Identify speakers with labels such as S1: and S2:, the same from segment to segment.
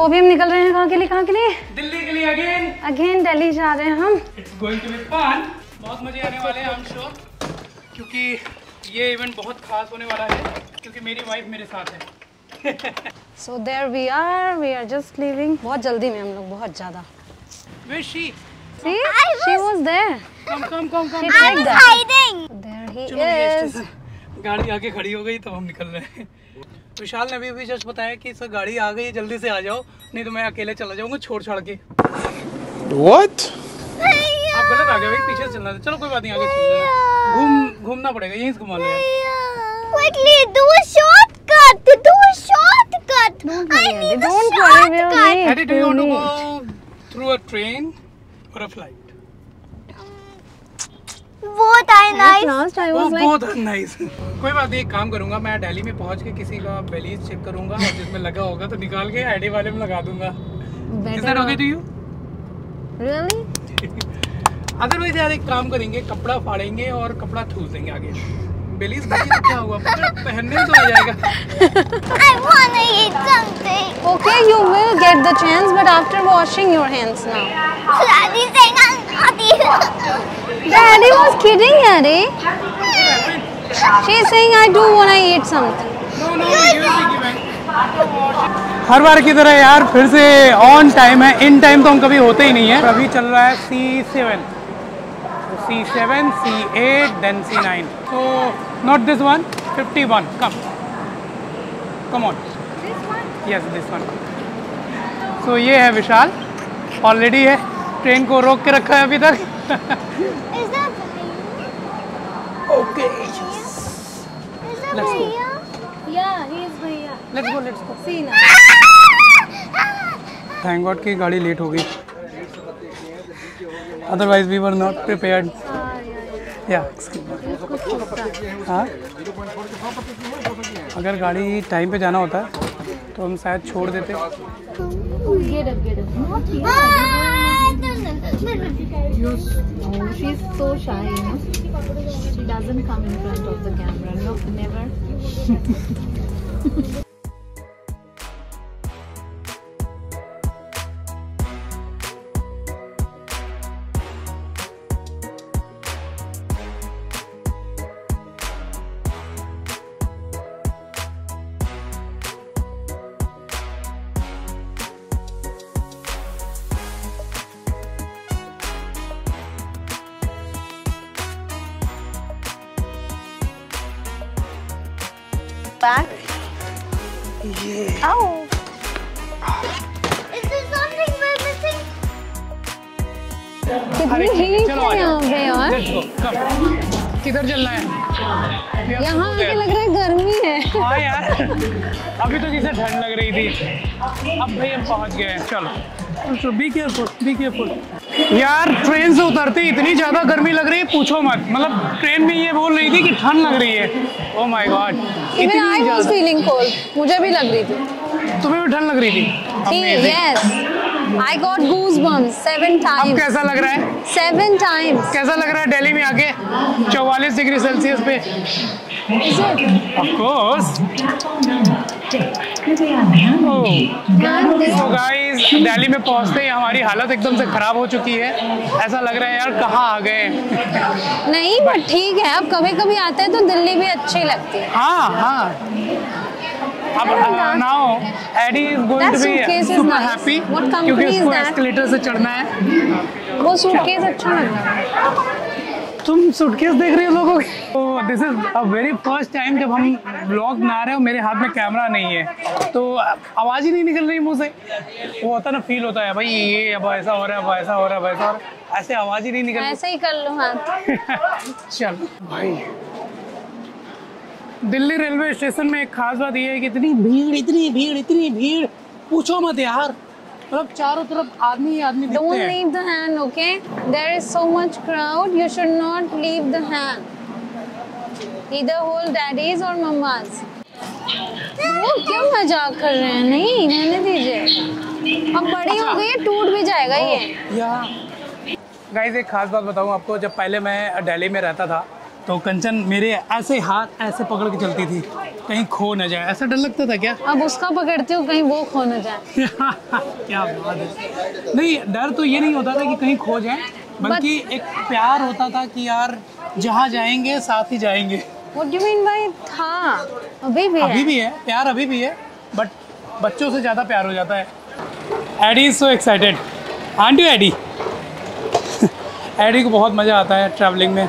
S1: तो अभी हम निकल रहे हैं कहाँ के लिए कहाँ के लिए?
S2: दिल्ली के लिए अगेन
S1: अगेन दिल्ली जा रहे हैं हम।
S2: It's going to be fun बहुत मज़े आने वाले हैं आई एम श्योर क्योंकि ये इवेंट बहुत खास होने वाला है क्योंकि मेरी वाइफ मेरे साथ है।
S1: So there we are we are just leaving बहुत जल्दी में हम लोग बहुत ज़्यादा।
S2: Way she
S1: See, she was there.
S2: Come come come come
S1: She that.
S3: hiding.
S1: There he
S2: चलो
S1: is.
S2: गाड़ी आके खड़ी हो गई तब हम निकल रहे हैं विशाल ने अभी अभी जस्ट बताया कि सर गाड़ी आ गई जल्दी से आ जाओ नहीं तो मैं अकेले चला जाऊँगा छोड़ छाड़ के
S4: What?
S2: आप गलत आ गए भाई पीछे से चलना चलो कोई बात नहीं आगे चल रहे हैं घूम घूमना पड़ेगा यहीं से घुमा लो यार
S3: Quickly, do a shortcut. Do a shortcut. I need a
S1: don't worry, we'll
S3: shortcut.
S1: meet.
S2: Eddie, you want to go through a train or a flight?
S3: Both are
S1: At
S3: nice.
S1: last I
S2: वो
S1: was like,
S2: बहुत nice कोई बात नहीं एक काम करूँगा मैं दिल्ली में पहुँच के किसी का बेलीज चेक करूँगा और जिसमें लगा होगा तो निकाल के आईडी वाले में लगा दूँगा
S1: is
S2: that okay to you
S1: Really?
S2: Otherwise यार एक काम करेंगे कपड़ा फाड़ेंगे और कपड़ा ठूस देंगे आगे बेलीज का ये क्या हुआ पहनने तो आ जाएगा
S3: I wanna eat something.
S1: Okay, you will get the chance, but after washing your hands now.
S3: Daddy saying I'm naughty.
S1: Daddy was kidding, Eddie. She's saying I do wanna eat something.
S2: No, no. हर बार की तरह यार फिर से on time है। In time तो हम कभी होते ही नहीं है। अभी चल रहा है see seven see seven see eight then see nine तो not this one fifty one come come on yes this one so ये है विशाल। ऑलरेडी है। ट्रेन को रोक के रखा है अभी तक।
S3: Is that
S2: okay
S3: Is that
S2: Let's go.
S3: Bhaiya?
S1: Yeah, he is Bhaiya.
S2: Let's go let's go
S1: See now.
S2: Thank God की गाड़ी लेट हो गई। Otherwise we were not prepared या हाँ? अगर गाड़ी टाइम पे जाना होता तो हम शायद छोड़ देते।
S1: Oh, she's so shy, you know. She doesn't come in front of the camera. No, never.
S3: Back. Yeah. Oh. Is there something we're missing?
S1: कितनी हीट है यहाँ पे यार.
S2: किधर चलना है?
S1: यहाँ आके लग रहा है गर्मी है।
S2: हाँ यार। अभी तो जैसे ठंड लग रही थी। अब भाई हम पहुँच गए हैं। चलो। बी केयरफुल बी केयरफुल यार ट्रेन से उतरते इतनी ज़्यादा गर्मी लग रही है पूछो मत। मतलब ट्रेन में ये बोल रही थी कि ठंड लग रही है। ओ
S1: my God
S2: even
S1: I
S2: was
S1: feeling cold मुझे भी लग रही थी।
S2: तुम्हें भी ठंड लग रही थी? Amazing
S1: yes I got goosebumps seven
S2: अब कैसा लग रहा है?
S1: सेवन टाइम्स
S2: कैसा लग रहा है दिल्ली में आके? 44 डिग्री सेल्सियस पे। ऑफ़ कोर्स गाइस दिल्ली में पहुँचते ही हमारी हालत एकदम से खराब हो चुकी है। ऐसा लग रहा है यार कहाँ आ गए?
S1: नहीं बट ठीक है अब कभी कभी आते हैं तो दिल्ली भी अच्छी लगती है।
S2: हाँ हाँ। अब now Addy is going
S1: That to be
S2: super
S1: nice. Happy
S2: क्योंकि उसको? एस्केलेटर से चढ़ना है।
S1: वो सूटकेस अच्छा लग रहा है।
S2: तुम सूटकेस देख रही हो लोगों की? तो this is a very first time जब हम ब्लॉग बना रहे हो मेरे हाथ में कैमरा नहीं है। तो आवाज़ ही नहीं निकल रही मुँह से। वो होता ना फील होता है भाई ये अब ऐसा हो रहा है अब ऐसा हो रहा है ऐसा हो रहा है। ऐसे आवाज़ ही नहीं निकल रही।
S1: ऐसे ही कर लो हाथ
S2: चल। भाई दिल्ली रेलवे स्टेशन में एक खास बात ये है कि इतनी भीड़ इतनी भीड़ इतनी भीड़ पूछो मत यार। मतलब चारों तरफ़ आदमी ही आदमी दिखते हैं।
S1: Don't leave the hand okay there is so much crowd you should not leave the hand either hold daddy's और मम्मास वो क्यों मज़ाक कर रहे हैं? नहीं रहने दीजिए। अब बड़ी हो अच्छा। गई टूट भी जाएगा ये।
S2: या। गाइस एक खास बात बताऊँ आपको जब पहले मैं दिल्ली में रहता था तो कंचन मेरे ऐसे हाथ ऐसे पकड़ के चलती थी। कहीं खो न जाए। ऐसा डर लगता था क्या?
S1: अब उसका पकड़ती हूँ कहीं वो खो न जाए।
S2: क्या बात है। नहीं डर तो ये नहीं होता था कि कहीं खो जाए बल्कि एक प्यार होता था कि यार जहाँ जाएँगे साथ ही जाएँगे।
S1: What do you mean by था? अभी भी
S2: अभी
S1: है।
S2: भी है प्यार अभी भी है बट बच्चों से ज़्यादा प्यार हो जाता है। Addy is so excited aunty Addy Addy को बहुत मज़ा आता है ट्रैवलिंग में।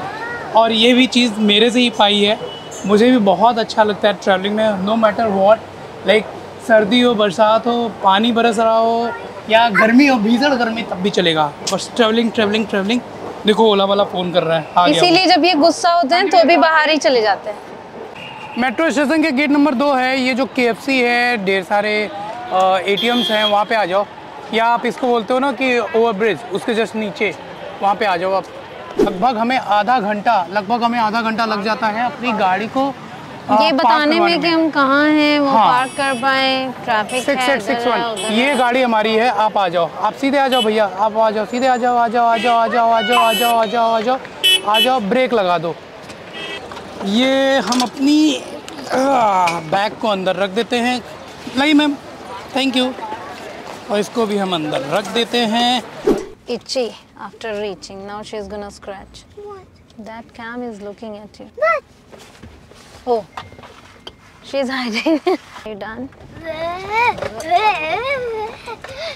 S2: और ये भी चीज़ मेरे से ही पाई है। मुझे भी बहुत अच्छा लगता है ट्रैवलिंग में नो मैटर वॉट लाइक सर्दी हो बरसात हो पानी बरस रहा हो या गर्मी हो भीषण गर्मी तब भी चलेगा। बस ट्रैवलिंग ट्रैवलिंग ट्रैवलिंग देखो ओला वाला फ़ोन कर रहा है वो।
S1: इसीलिए जब ये गुस्सा होते हैं तो भी बाहर ही चले जाते हैं।
S2: मेट्रो स्टेशन के गेट नंबर दो है ये जो के है ढेर सारे ए टी एम्स हैं वहाँ पर आ जाओ। या आप इसको बोलते हो ना कि ओवर ब्रिज उसके जस्ट नीचे वहाँ पे आ जाओ आप। लगभग हमें आधा घंटा लगभग हमें आधा घंटा लग जाता है अपनी गाड़ी को अ,
S1: ये बताने में कि हम कहाँ हैं वो
S2: हाँ।
S1: पार्क कर पाए ट्रैफ़िक
S2: सिक्स
S1: है
S2: एट सिक्स वन ये गाड़ी हमारी है आप आ जाओ आप सीधे आ जाओ भैया आप आ जाओ सीधे आ जाओ आ जाओ आ जाओ आ जाओ आ जाओ आ जाओ आ जाओ आ जाओ आ जाओ ब्रेक लगा दो ये हम अपनी बैग को अंदर रख देते हैं नहीं मैम थैंक यू और इसको भी हम अंदर रख देते हैं
S1: itchy after reaching. Now she's gonna scratch.
S3: What?
S1: That cam is looking at you.
S3: What?
S1: Oh, she's hiding. Are you done?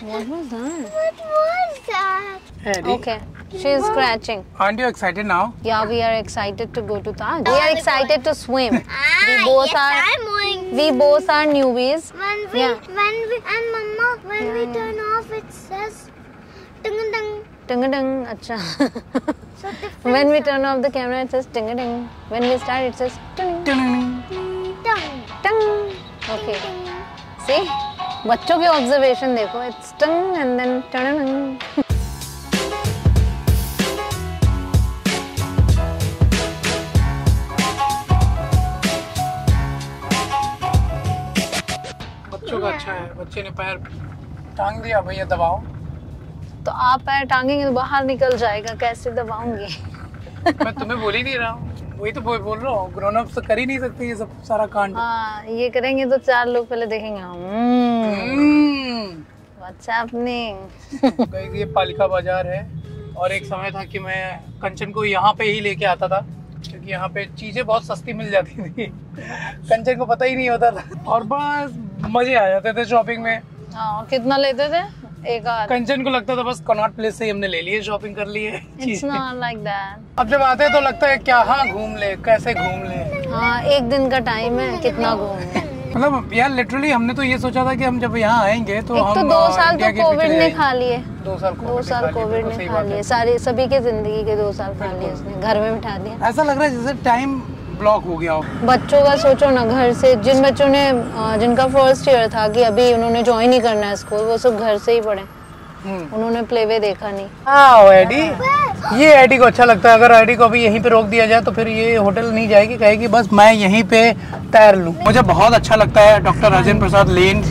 S1: What was that?
S3: What was that? Eddie.
S1: Okay, she's scratching.
S2: Aren't you excited now?
S1: Yeah, we are excited to go to Taj. We are excited to swim. We
S3: Ah,
S1: both
S3: yes,
S1: are.
S3: I'm going.
S1: We both are newbies.
S3: When we,
S1: Yeah.
S3: when we, and Mama, when
S1: Yeah,
S3: we
S1: yeah.
S3: turn off, it says, dung dung. टंगडंग अच्छा।
S1: When we turn off the camera it says टंगडंग। When we start it says
S3: टंगडंग।
S1: Tongue okay see बच्चों के observation देखो। It's tongue and then
S2: टंगडंग। अच्छा है। बच्चे ने पैर टांग दिया भैया दबाओ।
S1: तो आप पैर टांगेंगे तो बाहर निकल जाएगा कैसे दबाऊँगी?
S2: मैं तुम्हें बोल ही नहीं रहा हूँ। वही तो बोल बोल रहा हूँ। ग्रोन अप तो कर ही नहीं सकते ये सब सारा कांड।
S1: हाँ ये करेंगे तो चार लोग पहले देखेंगे हम्म।
S2: हम्म। ये पालिका बाज़ार है और एक समय था कि मैं कंचन को यहाँ पे ही लेके आता था क्योंकि यहाँ पे चीज़ें बहुत सस्ती मिल जाती थी। कंचन को पता ही नहीं होता था। और बस मज़े आ जाते थे शॉपिंग में।
S1: हाँ कितना लेते थे? एक आध
S2: कंचन को लगता था बस कनॉट प्लेस से हमने ले लिए शॉपिंग कर लिए।
S1: इट्स नॉट लाइक दैट
S2: अब जब आते हैं तो लगता है क्या हाँ घूम ले कैसे घूम ले।
S1: हाँ एक दिन का टाइम है कितना घूमना
S2: मतलब यार लिटरली हमने तो ये सोचा था कि हम जब यहाँ आएँगे तो
S1: एक
S2: हम
S1: तो दो साल तो कोविड ने खा लिए।
S2: दो साल
S1: दो साल कोविड ने खा लिए। सारे सभी के ज़िंदगी के दो साल खा लिए उसने घर में बिठा दिया।
S2: ऐसा लग रहा है जैसे टाइम ब्लॉक हो गया हो।
S1: बच्चों का सोचो ना घर से जिन बच्चों ने जिनका फ़र्स्ट ईयर था कि अभी उन्होंने ज्वाइन ही करना है स्कूल वो सब घर से ही पढ़े।
S2: हम्म।
S1: उन्होंने प्लेवे देखा नहीं।
S2: हाँ एडी ये एडी को अच्छा लगता है। अगर एडी को अभी यहीं पे रोक दिया जाए तो फिर ये होटल नहीं जाएगी कहेगी बस मैं यहीं पे तैर लूँ। मुझे बहुत अच्छा लगता है डॉक्टर राजेंद्र प्रसाद लेन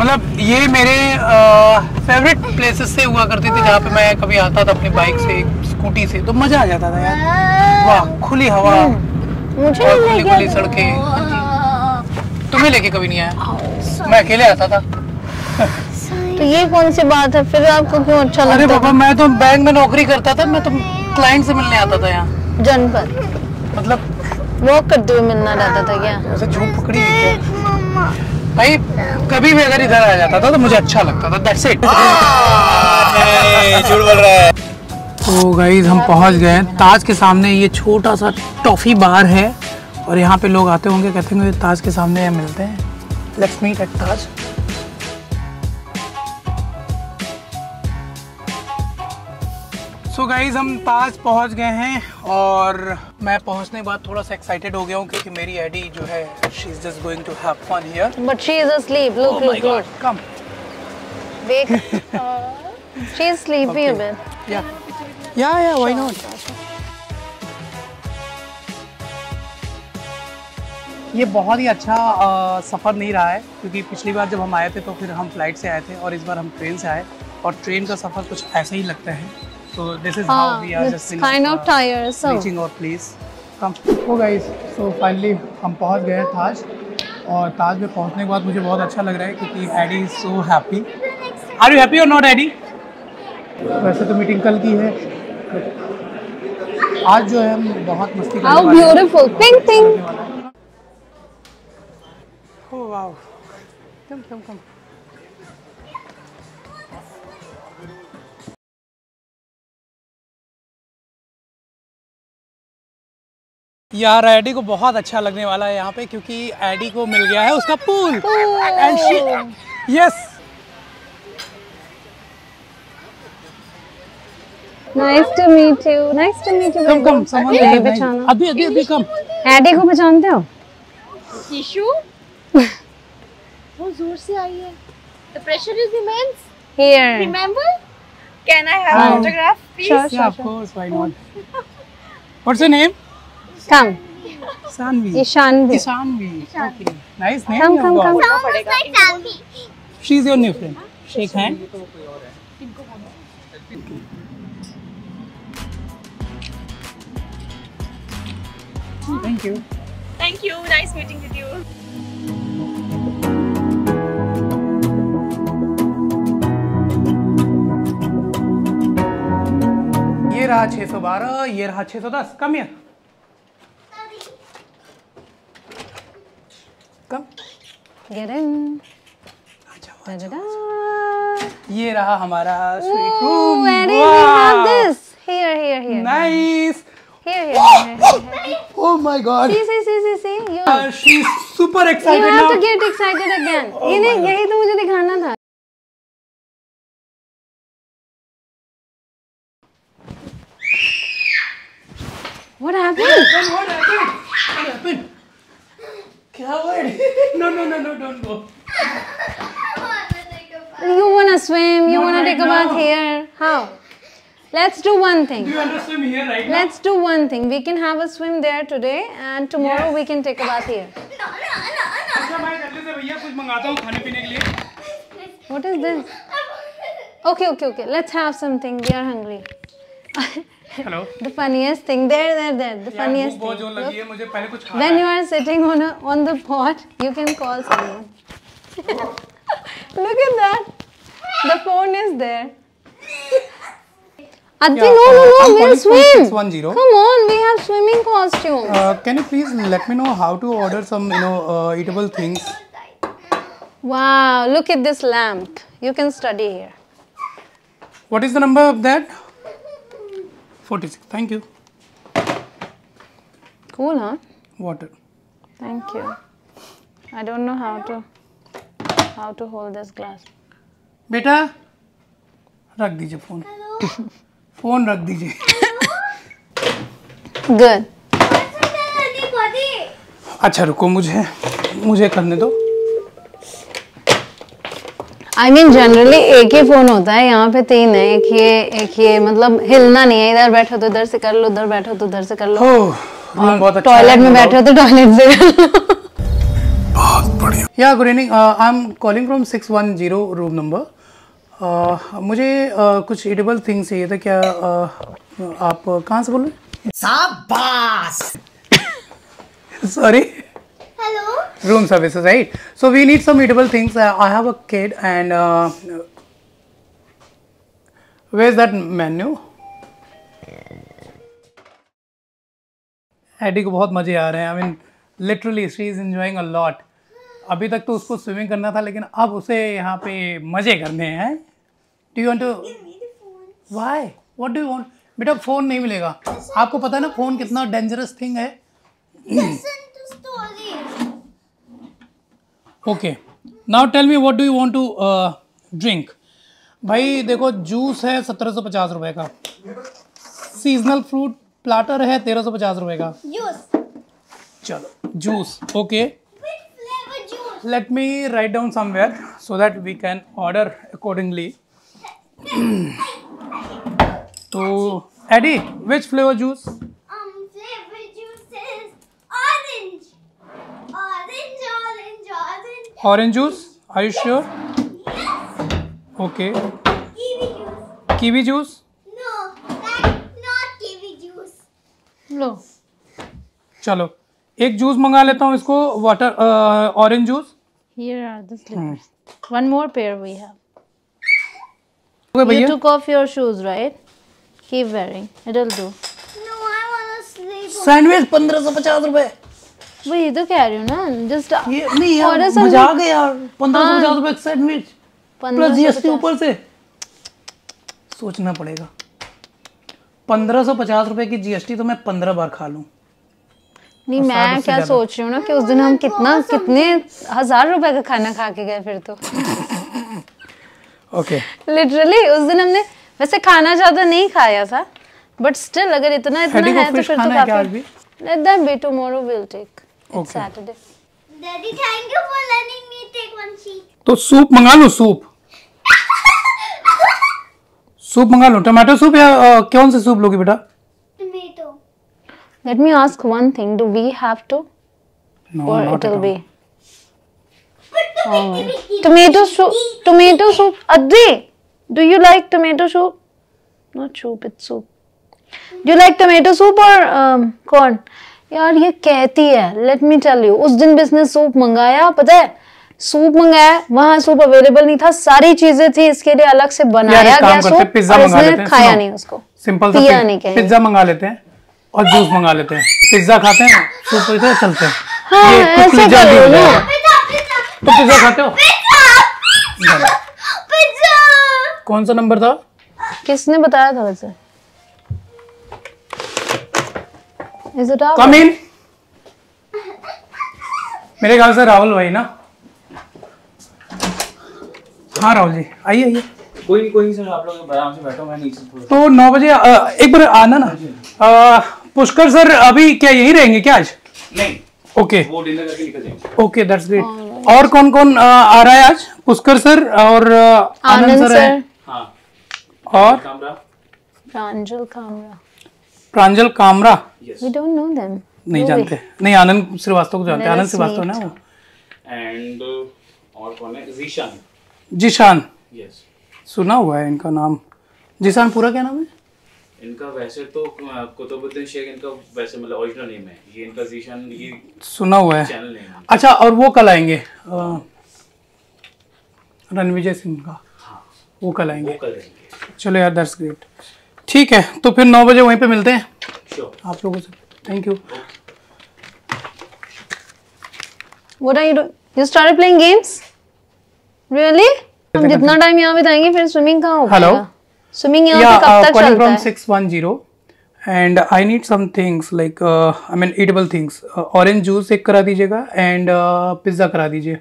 S2: मतलब ये मेरे फेवरेट प्लेसेस से हुआ करती थी जहाँ पे मैं कभी आता था अपनी बाइक से स्कूटी से तो मज़ा आ जाता था यार। वाह खुली हवा।
S1: मुझे
S2: और
S1: नहीं
S2: खुली
S1: लेके
S2: खुली सड़कें। तुम्हें लेके कभी नहीं आया? मैं अकेले आता था।
S1: तो ये कौन सी बात है? फिर आपको क्यों अच्छा लगता अरे
S2: पापा मैं तो बैंक में नौकरी करता था मैं तो क्लाइंट से मिलने आता था यहाँ।
S1: जनपद।
S2: मतलब
S1: वॉक करते हुए मिलना रहता था क्या?
S2: ऐसे झूठ पकड़ी है भाई कभी भी अगर इधर आ जाता था तो मुझे अच्छा लगता था। दैट्स इट
S4: झूठ बोल रहा। है
S2: तो गाइज़ हम पहुँच गए ताज के सामने ये छोटा सा टॉफी बार है और यहाँ पे लोग आते होंगे कहते होंगे ताज के सामने यहाँ मिलते हैं। Let's meet at Taj so guys हम ताज पहुँच गए हैं और मैं पहुँचने के बाद थोड़ा सा एक्साइटेड हो गया हूँ क्योंकि मेरी एडी जो है she is just going to have fun here
S1: but she is asleep
S2: Oh
S1: look look. Look
S2: come
S1: देख she is sleepy a bit.
S2: या या या व्हाई नॉट ये बहुत ही अच्छा अ, सफ़र नहीं रहा है क्योंकि पिछली बार जब हम आए थे तो फिर हम फ़्लाइट से आए थे और इस बार हम ट्रेन से आए और ट्रेन का सफ़र कुछ ऐसा ही लगता है। तो दिस इज़ हाउ
S1: हाँ
S2: we
S1: are
S2: just
S1: kind of tiresome
S2: reaching our place come oh guys so finally हम पहुँच गए ताज और ताज में पहुँचने के बाद मुझे बहुत अच्छा लग रहा है क्योंकि Addy is so happy are you happy और नॉट एडी वैसे तो मीटिंग कल की है। आज जो है हम बहुत मस्ती करने
S1: How
S2: वाले हैं।
S1: beautiful. Pink thing.
S2: Oh wow. Come, come, come. यार एडी को बहुत अच्छा लगने वाला है यहाँ पे क्योंकि एडी को मिल गया है उसका pool and she yes
S1: Nice to meet you. Nice to meet you.
S2: Come come समझ
S1: नहीं पहचाना
S2: अभी अभी अभी कम
S1: एडी को पहचानते हो
S3: टिश्यू बहुत ज़ोर से आई है The pressure is immense.
S1: Here.
S3: Remember? Can I have
S2: Um,
S3: autograph, please?
S1: Sure,
S2: Yeah,
S1: sure,
S2: of course, why not? What's your name?
S1: Come.
S2: Sanvi.
S1: Ishanvi.
S2: Ishanvi. Okay. Nice name.
S1: Come, come, come.
S3: Sounds like Tanvi.
S2: She's your new friend. Shake hand. thank you
S3: thank you nice meeting with you
S2: ये रहा 612 ये रहा 610 सौ दस कम या
S1: कम
S2: ये रहा हमारा
S1: suite room very nice here.
S2: Oh my
S1: See, see, see, see, see. You,
S2: she is super
S1: you
S2: excited
S1: have to get excited again. ये नहीं, यही तो मुझे दिखाना था. What happened?
S2: What happened? What happened? क्या हुआ no no no no don't go
S1: You wanna swim? You
S2: Not
S1: wanna
S2: right
S1: take a bath here? How? Let's do one thing.
S2: Do you want to swim here right now?
S1: Let's do one thing. We can have a swim there today, and tomorrow
S2: Yes.
S1: we can take a bath here.
S2: अच्छा भाई जल्दी से भैया कुछ मंगाता हूँ खाने पीने के लिए
S1: What is this? Okay, okay, okay. Let's have something. We are hungry.
S2: Hello
S1: the funniest thing. There, there, there. The
S2: यार
S1: funniest
S2: भूख बहुत
S1: thing.
S2: जोर लगी
S1: Look,
S2: है मुझे पहले कुछ खाना
S1: when you
S2: है
S1: are sitting on a on the pot, you can call someone. Look at that. The phone is there. Adi,
S2: Yeah,
S1: no, no,
S2: uh,
S1: no.
S2: I'm
S1: We'll
S2: calling from
S1: swim.
S2: 610.
S1: Come on, we have swimming costumes.
S2: Uh, can you please let me know how to order some you know uh, eatable things?
S1: Wow, look at this lamp. You can study here.
S2: What is the number of that? 46. Thank you.
S1: Cool, huh?
S2: Water.
S1: Thank you. I don't know how to how to hold this glass.
S2: बेटा रख दीजिए phone phone रख दीजिए।
S1: Good
S2: अच्छा रुको मुझे मुझे करने दो।
S1: आई मीन जनरली एक ही फ़ोन होता है यहाँ पे तीन है एक ये एक ये मतलब हिलना नहीं है इधर बैठो तो इधर से कर लो उधर बैठो तो उधर से कर लो।
S2: ओह बहुत अच्छा
S1: टॉयलेट में बैठे हो तो टॉयलेट से कर लो।
S2: या good evening I am calling from six one zero room number मुझे uh, कुछ ईटेबल थिंग्स चाहिए था क्या uh, आप कहाँ से बोल रहे
S5: Sabas!
S2: Sorry
S3: Hello.
S2: room services right? So we need some eatable things. Uh, i have a kid and uh, where's that menu? Addy को बहुत मज़े आ रहे हैं. I mean literally she is enjoying a lot अभी तक तो उसको स्विमिंग करना था लेकिन अब उसे यहाँ पे मज़े करने हैं. You want to why what do you want बेटा फ़ोन नहीं मिलेगा। आपको पता है ना फ़ोन कितना डेंजरस थिंग है. Okay now tell me what do you want to drink भाई देखो जूस है सत्रह सौ पचास रुपए का। सीजनल फ्रूट प्लाटर है तेरह सौ पचास रुपए का।
S3: Juice.
S2: चलो
S3: juice
S2: okay? Let me write down somewhere so that we can order accordingly तो Addy
S3: which flavour juice orange juice
S2: are
S3: you sure okay kiwi juice
S1: लो।
S2: चलो एक जूस मंगा लेता हूँ इसको
S1: water orange juice one more pair we have
S2: okay
S1: You took off your shoes, right? Keep wearing. It'll do.
S3: No, I want to sleep.
S2: Sandwich पंद्रह सौ पचास रुपए।
S1: वही तो कह रही हूँ ना जस्ट
S2: ये नहीं यार
S1: some-
S2: मज़ाक है यार पंद्रह सौ पचास रुपए सैंडविच प्लस जीएसटी ऊपर से। सोचना पड़ेगा। पंद्रह सौ पचास रुपए की जीएसटी तो मैं पंद्रह बार खा लूँ।
S1: नहीं मैं क्या सोच रही हूँ ना कि उस दिन हम कितना कितने हज़ार रुपए का खाना खा के गए फिर तो।
S2: ओके
S1: लिटरली उस दिन हमने वैसे खाना ज़्यादा नहीं खाया था बट स्टिल अगर इतना इतना है तो फिर तो
S2: खाना क्या
S1: काफ़ी
S2: भी
S1: late that be tomorrow will
S2: take
S1: it's Saturday
S3: Daddy, thank you for letting me take one sheet.
S2: तो सूप मंगा लो सूप। सूप मंगा लो। टमाटो सूप या अ, कौन सा सूप लोगी बेटा?
S3: Tomato.
S1: Let me ask one thing do we have to
S2: know
S1: or
S2: not
S1: it'll be tomato soup. Tomato soup. Adri do you like tomato soup? Not soup it's soup. Do you like tomato soup or um, corn? यार ये कहती है. Let me tell you उस दिन business soup मंगाया पता है? Soup मंगाया वहाँ सूप अवेलेबल नहीं था. सारी चीज़ें थी इसके लिए अलग से बनाया गया सूप
S2: पिज्जा
S1: और
S2: मंगा
S1: इसने
S2: लेते हैं,
S1: खाया नहीं उसको.
S2: सिंपल सा
S1: पिया नहीं कहीं।
S2: पिज्जा मंगा लेते हैं और जूस मंगा लेते हैं। पिज्जा खाते हैं सूप पीते हैं चलते हैं।
S1: हाँ,
S2: ये
S1: ऐसे करो ना।
S2: जाएगा
S3: Pizza, pizza,
S2: तो पिज्जा खाते हो
S3: pizza, pizza.
S2: कौन सा नंबर था?
S1: किसने बताया था वैसे? Is it
S2: come in. मेरे ख्याल से राहुल भाई ना? हाँ राहुल जी आइए आइए।
S5: कोई नहीं कोई नहीं सर आप लोग आराम से बैठो मैं नीचे
S2: तो नौ बजे एक बार आना ना। पुष्कर सर अभी क्या यही रहेंगे क्या आज?
S5: नहीं
S2: ओके।
S5: वो डिनर करके निकल जाएँगे।
S2: ओके दैट्स ग्रेट और कौन कौन आ रहा है आज? पुष्कर सर और
S1: आनंद
S2: सर है?
S5: हाँ।
S2: और?
S1: Pranjal Kamra.
S2: Pranjal Kamra.
S5: Yes
S1: We don't know them.
S2: नहीं जानते। नहीं आनंद श्रीवास्तव को जानते। आनंद श्रीवास्तव ना वो?
S5: एंड और कौन है? जीशान।
S2: जिशान।
S5: यस
S2: सुना हुआ है इनका नाम। जीशान पूरा क्या नाम है?
S5: इनका वैसे तो कुतुबुद्दीन शेख इनका वैसे मतलब ओरिजिनल नेम है। ये इनका जीशान ये
S2: सुना हुआ है।
S5: चैनल नेम है।
S2: अच्छा और वो कल आएँगे रणविजय सिंह का। हाँ। वो कल
S5: वो
S2: आएँगे। चलो यार दैट्स ग्रेट ठीक है तो फिर नौ बजे वहीं पे मिलते हैं।
S5: श्योर
S2: आप लोगों से। Thank you
S1: What are you doing? You started playing games? Really? हम जितना टाइम यहाँ बिताएँगे फिर स्विमिंग कहाँ हो
S2: Hello?
S1: स्विमिंग यहाँ
S2: yeah
S1: कब
S2: uh,
S1: तक चलता है
S2: 610 and i need some things like uh, i mean eatable things uh, orange juice एक करा दीजिएगा and uh, पिज़्ज़ा करा दीजिए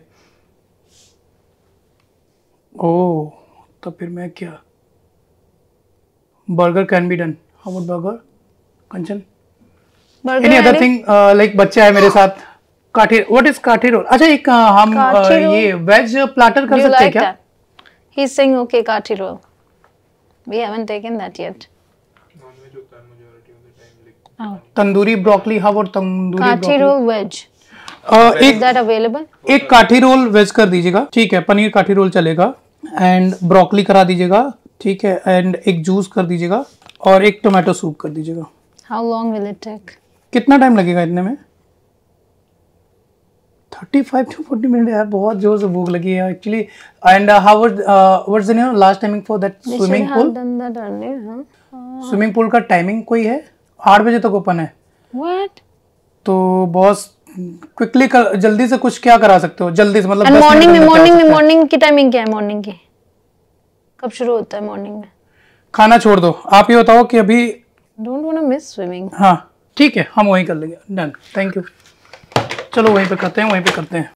S2: ओह तो फिर मैं क्या burger can be done how about
S1: burger
S2: Kanchan Burger
S1: any
S2: other? Thing like बच्चे आए मेरे साथ काठी व्हाट इज़ काठी रोल अच्छा एक uh, हम uh,
S1: काठी रोल?
S2: ये वेज प्लाटर कर सकते हैं क्या
S1: that? He's saying okay, kathi roll. We haven't taken that yet. Oh,
S2: tandoori broccoli how about tandoori
S1: kathi
S2: broccoli
S1: roll veg.
S2: uh,
S1: Is
S2: एक
S1: that available?
S2: एक काठी रोल वेज कर दीजिएगा। ठीक है पनीर काठी रोल चलेगा। एंड ब्रोकली करा दीजिएगा। ठीक है एंड एक जूस कर दीजिएगा। और एक टोमेटो सूप कर दीजिएगा।
S1: How long will it take?
S2: कितना टाइम लगेगा इतने में? Thirty five to forty minute यार बहुत ज़ोर से भूख लगी है actually and
S1: how what's
S2: the
S1: last
S2: timing
S1: for that swimming pool?
S2: Swimming pool का टाइमिंग कोई है? आठ बजे तक ओपन है।
S1: What?
S2: तो बॉस क्विकली जल्दी से कुछ क्या करा सकते हो? जल्दी से मतलब
S1: And
S2: 10 मिनट
S1: morning में morning में morning की टाइमिंग क्या है morning की? कब शुरू होता है morning में?
S2: खाना छोड़ दो। आप ये बताओ कि अभी
S1: Don't want to miss swimming.
S2: हाँ ठीक है हम वही कर लेंगे। डन थैंक यू चलो वहीं पे करते हैं वहीं पे करते हैं।